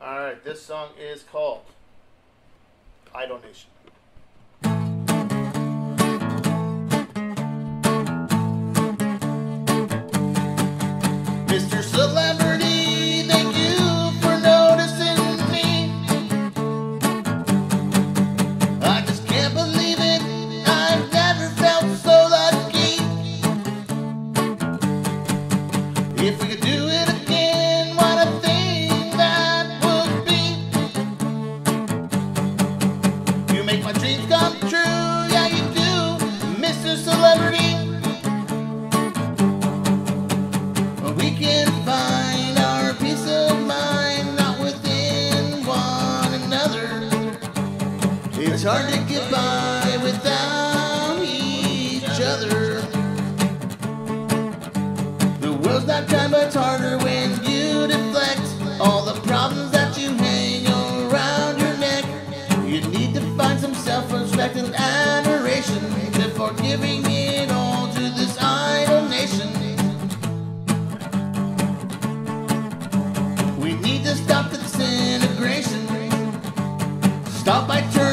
All right, this song is called Idol Nation. Mr. Celebrity, thank you for noticing me. I just can't believe it. I've never felt so lucky. If we It's hard to get by without each other. The world's not kind, but it's harder when you deflect all the problems that you hang around your neck. You need to find some self-respect and admiration before giving it all to this idol nation. We need to stop disintegration. Stop by turning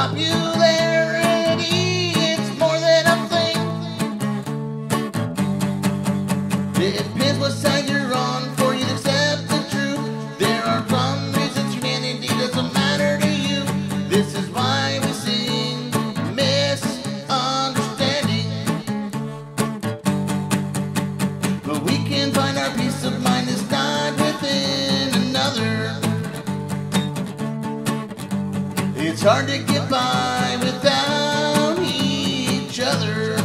popularity, it's more than a thing. It depends what side you're on for you to accept the truth. There are some reasons humanity doesn't matter to you. This is It's hard to get by without each other.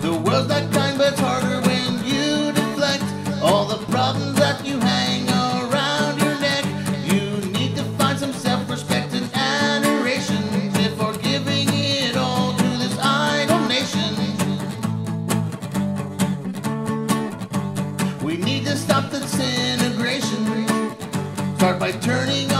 The world's not kind, but it's harder when you deflect all the problems that you hang around your neck. You need to find some self-respect and adoration before giving it all to this idol nation. We need to stop the disintegration. Start by turning off